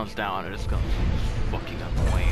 slows down, it just becomes fucking annoying,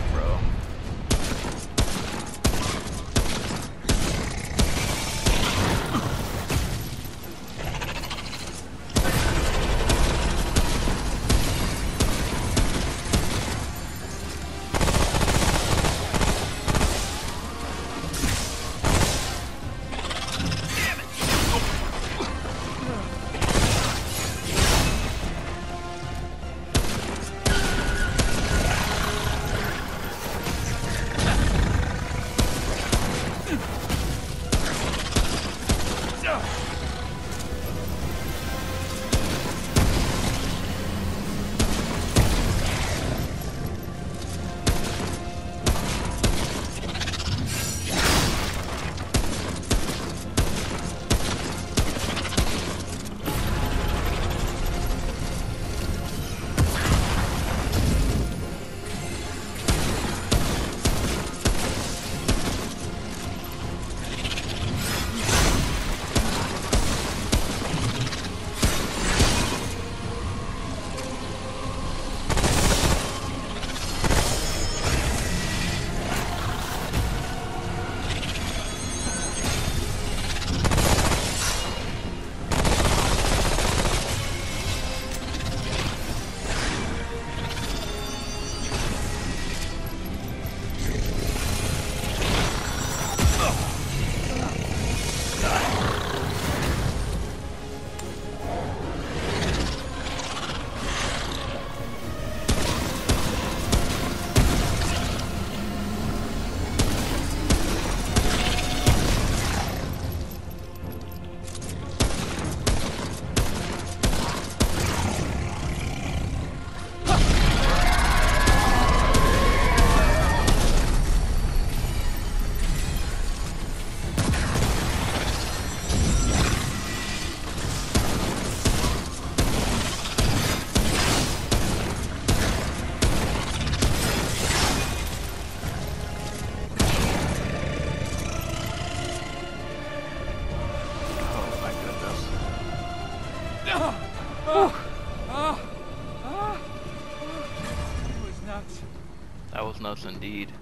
That was nuts indeed.